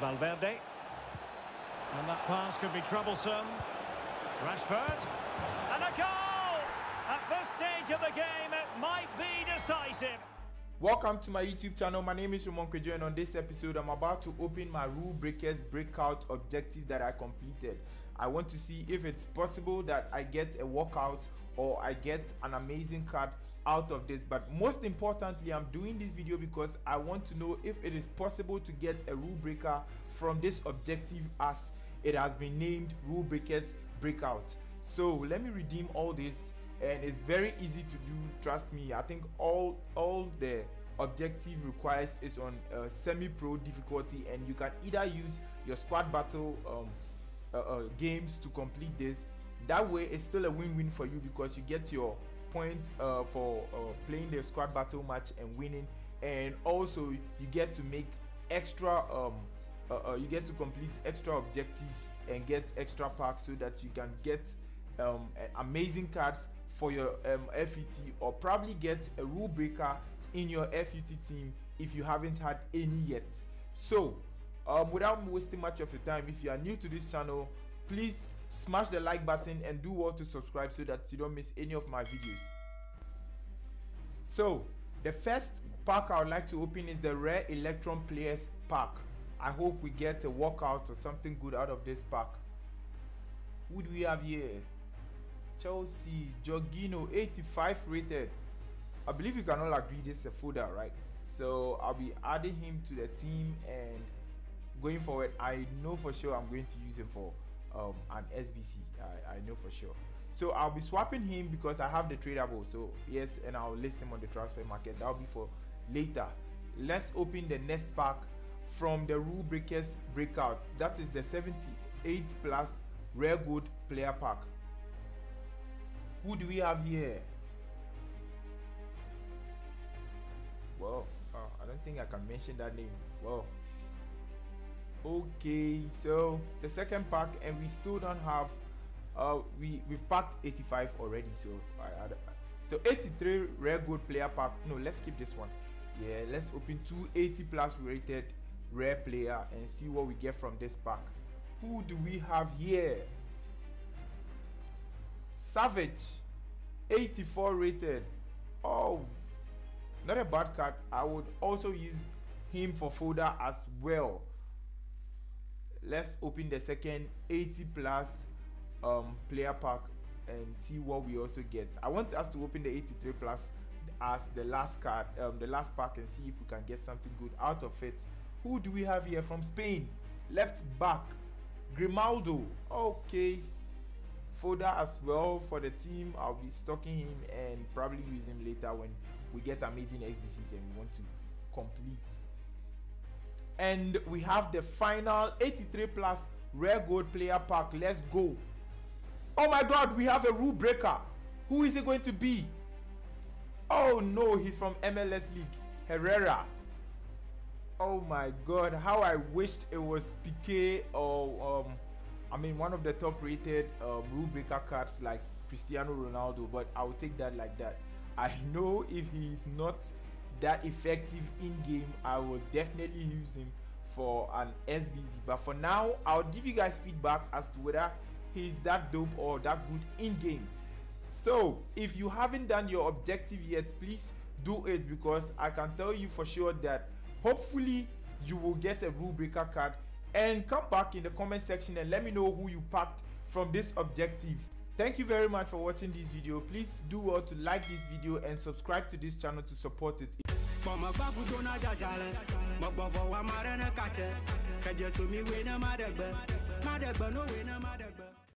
Valverde. And that pass could be troublesome. Rashford. And a goal! At this stage of the game, it might be decisive. Welcome to my YouTube channel. My name is Raymond Kwadzo and on this episode I'm about to open my Rule Breakers breakout objective that I completed. I want to see if it's possible that I get a walkout or I get an amazing card out of this but most importantly i'm doing this video because i want to know if it is possible to get a rule breaker from this objective as it has been named rule breakers breakout. So let me redeem all this and it's very easy to do trust me. I think all all the objective requires is on semi-pro difficulty and you can either use your squad battle um, uh, uh, games to complete this. That way it's still a win-win for you because you get your points uh, for uh, playing the squad battle match and winning and also you get to make extra um, uh, uh, you get to complete extra objectives and get extra packs so that you can get um, amazing cards for your um, FUT or probably get a rule breaker in your FUT team if you haven't had any yet. So, um, without wasting much of your time, if you are new to this channel, please smash the like button and do well to subscribe so that you don't miss any of my videos. So the first pack i would like to open is the rare electron players pack i hope we get a walkout or something good out of this pack who do we have here? Chelsea jorginho 85 rated. I believe you can all agree this is a fodder right? So i'll be adding him to the team and going forward i know for sure i'm going to use him for um, an SBC. I, I know for sure. So I'll be swapping him because I have the tradable. So yes, and I'll list him on the transfer market. That'll be for later. Let's open the next pack from the Rule Breakers Breakout. That is the 78 plus Rare Gold Player Pack. Who do we have here? Well, uh, I don't think I can mention that name. Well, okay so the second pack and we still don't have uh we we've packed 85 already so i so 83 rare gold player pack. No let's keep this one. Yeah let's open 280 plus rated rare player and see what we get from this pack. Who do we have here? Savage 84 rated. Oh not a bad card. I would also use him for fodder as well let's open the second 80 plus um, player pack and see what we also get. I want us to open the 83 plus as the last card um, the last pack and see if we can get something good out of it. Who do we have here from spain? Left back grimaldo. Okay. Fodder as well for the team. I'll be stocking him and probably use him later when we get amazing sbcs and we want to complete and we have the final 83 plus rare gold player pack. Let's go. Oh my god we have a rule breaker. Who is it going to be? Oh no he's from mls league. Herrera. Oh my god how i wished it was pk or um i mean one of the top rated um, rule breaker cards like cristiano ronaldo but i'll take that like that. I know if he's not that effective in game i will definitely use him for an sbc but for now I'll give you guys feedback as to whether he's that dope or that good in game so if you haven't done your objective yet please do it because I can tell you for sure that hopefully you will get a rule breaker card. And come back in the comment section and let me know who you packed from this objective thank you very much for watching this video. Please do well to like this video and subscribe to this channel to support it. Mama bafu dona jajale Mabavo wa marene kache Kedye sumi we na madegbe Madegbe no we na madegbe